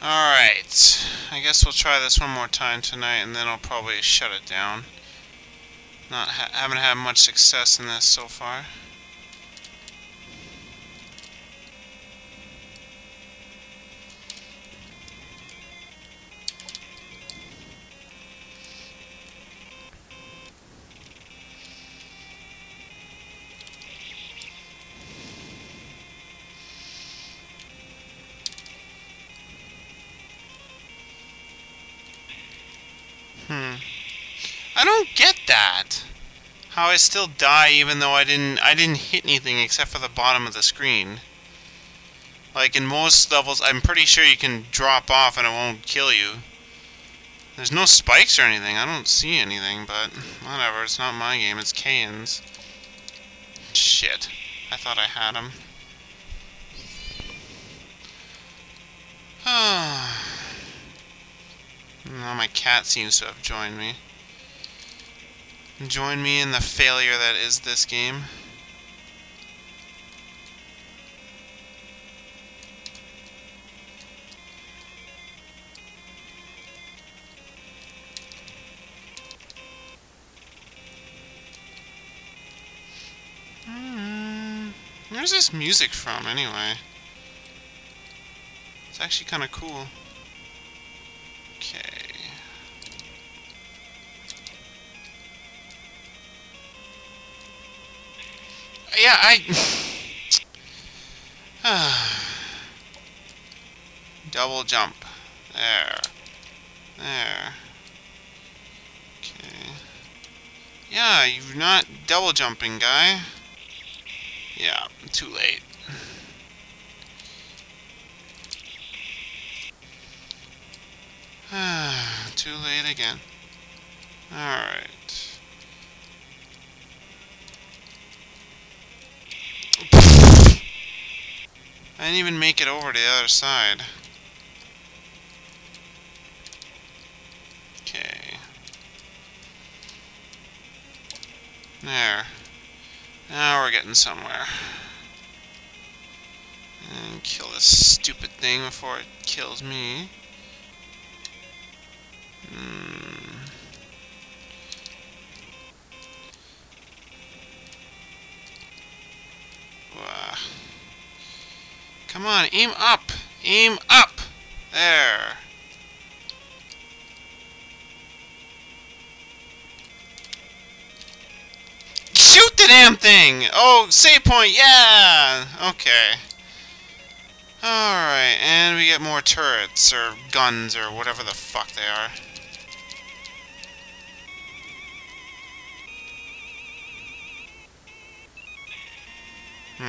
Alright. I guess we'll try this one more time tonight and then I'll probably shut it down. Not ha haven't had much success in this so far. I don't get that. How I still die even though I didn't I didn't hit anything except for the bottom of the screen. Like in most levels I'm pretty sure you can drop off and it won't kill you. There's no spikes or anything. I don't see anything, but whatever. It's not my game. It's Kayin's. Shit. I thought I had him. Now my cat seems to have joined me. Join me in the failure that is this game. Hmm. Where's this music from, anyway? It's actually kind of cool. Yeah, I... Double jump. There. There. Okay. Yeah, you're not double jumping, guy. Yeah, too late. Too late again. Alright. I didn't even make it over to the other side. Okay. There. Now we're getting somewhere. And kill this stupid thing before it kills me. Hmm. Come on, aim up! Aim up! There. Shoot the damn thing! Oh, save point, yeah! Okay. Alright, and we get more turrets, or guns, or whatever the fuck they are.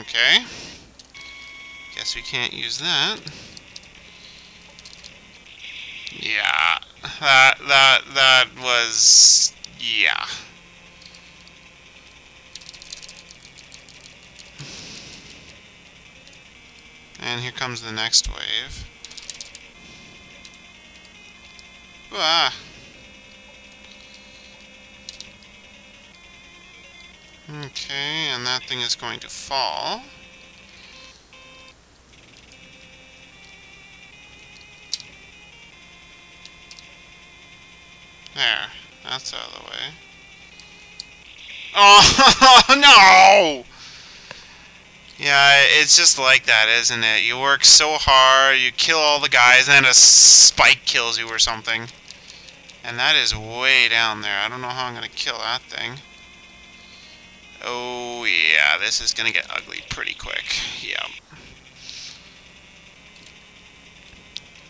Okay. We can't use that. Yeah. That, that, that was... Yeah. And here comes the next wave. Ah! Okay, and that thing is going to fall. There. That's out of the way. Oh, no! Yeah, it's just like that, isn't it? You work so hard, you kill all the guys, and then a spike kills you or something. And that is way down there. I don't know how I'm going to kill that thing. Oh, yeah, this is going to get ugly pretty quick. Yep.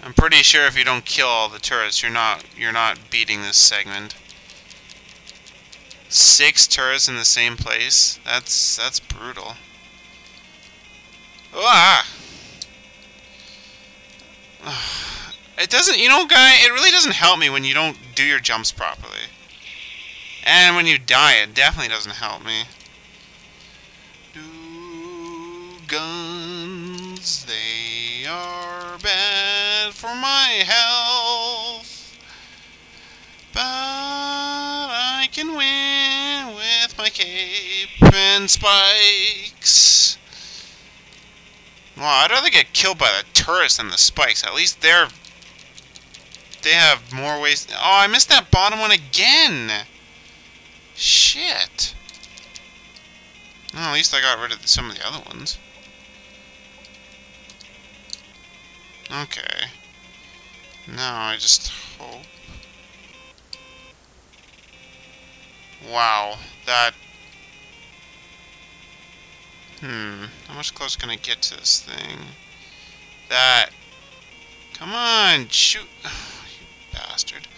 I'm pretty sure if you don't kill all the turrets, you're not you're not beating this segment. Six turrets in the same place? That's that's brutal. Ah! It doesn't, you know, guy, it really doesn't help me when you don't do your jumps properly. And when you die, it definitely doesn't help me. Do guns, they for my health. But I can win with my cape and spikes. Well, I'd rather get killed by the turrets than the spikes. At least they're they have more ways. Oh, I missed that bottom one again. Shit. Well, at least I got rid of some of the other ones. Okay. Now I just hope. Wow, that... Hmm, how much closer can I get to this thing? That... Come on, shoot! you bastard.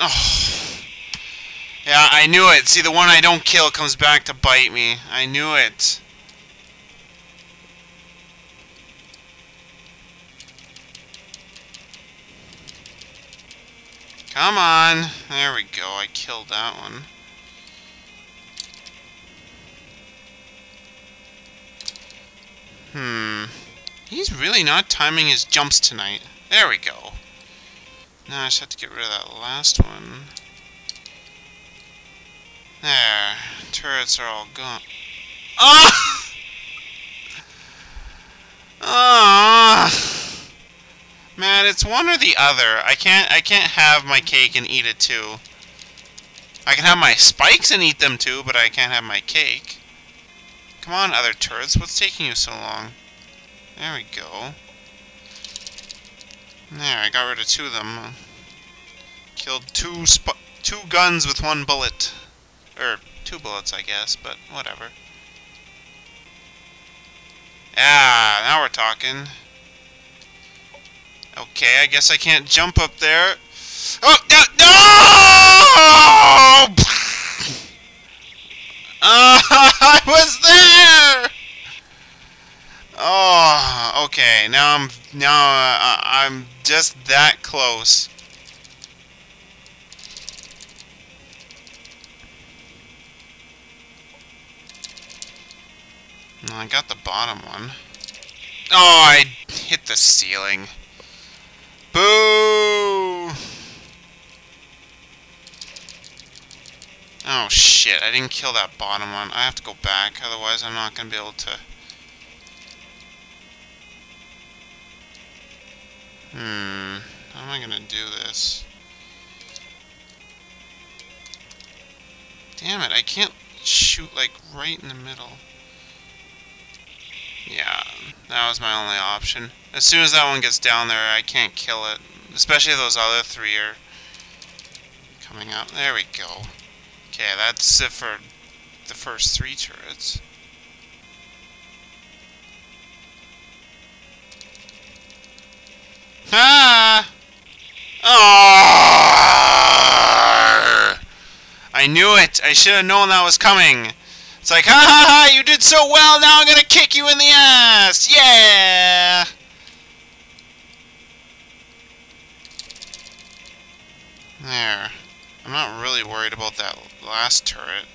Oh. Yeah, I knew it. See, the one I don't kill comes back to bite me. I knew it. Come on. There we go. I killed that one. Hmm. He's really not timing his jumps tonight. There we go. Now I just have to get rid of that last one. There. Turrets are all gone. Oh! Oh! Man, it's one or the other. I can't I can't have my cake and eat it too. I can have my spikes and eat them too, but I can't have my cake. Come on, other turrets. What's taking you so long? There we go. There, I got rid of two of them. Killed two two guns with one bullet. Or, two bullets, I guess, but whatever. Ah, now we're talking. Okay, I guess I can't jump up there. Oh, no! no! Uh, I was there! Oh, okay. Now I'm now uh, I'm just that close. I got the bottom one. Oh, I hit the ceiling. Oh shit, I didn't kill that bottom one. I have to go back, otherwise I'm not going to be able to... Hmm, how am I going to do this? Damn it, I can't shoot like right in the middle. Yeah, that was my only option. As soon as that one gets down there, I can't kill it. Especially those other three are coming up. There we go. Okay, that's it for the first three turrets. Ah! Oh! I knew it! I should have known that was coming! It's like, ha ha ha, you did so well, now I'm gonna kick you in the ass! Yeah! There. Not really worried about that last turret.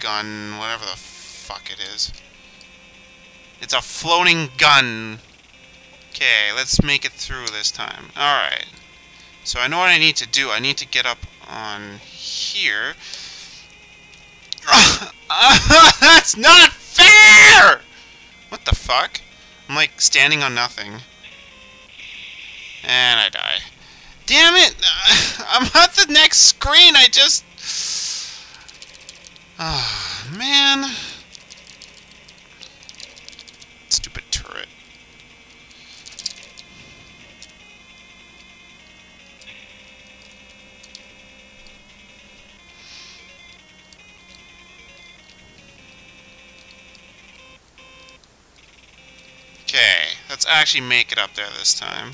Gun, whatever the fuck it is. It's a floating gun. Okay, let's make it through this time. Alright. So I know what I need to do. I need to get up on here. That's not fair! What the fuck? I'm like standing on nothing. And I die. Damn it! I'm at the next screen, I just... Oh, man. Stupid turret. Okay, let's actually make it up there this time.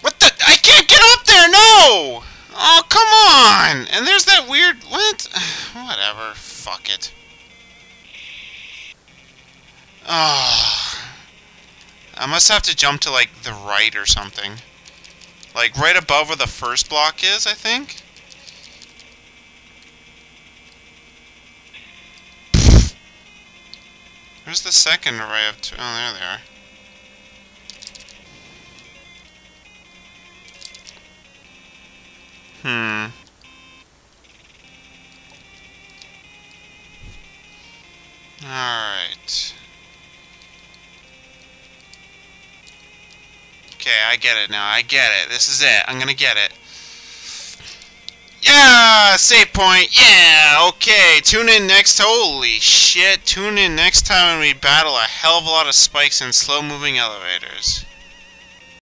What the? I can't get up there, no! Oh, come on! And there's that weird... What? Whatever. Fuck it. Oh. I must have to jump to, like, the right or something. Like, right above where the first block is, I think? Where's the second array of two? Oh, there they are. Hmm. Okay, I get it now. I get it. This is it. I'm gonna get it. Yeah! Save point! Yeah! Okay, tune in next... Holy shit! Tune in next time when we battle a hell of a lot of spikes and slow-moving elevators.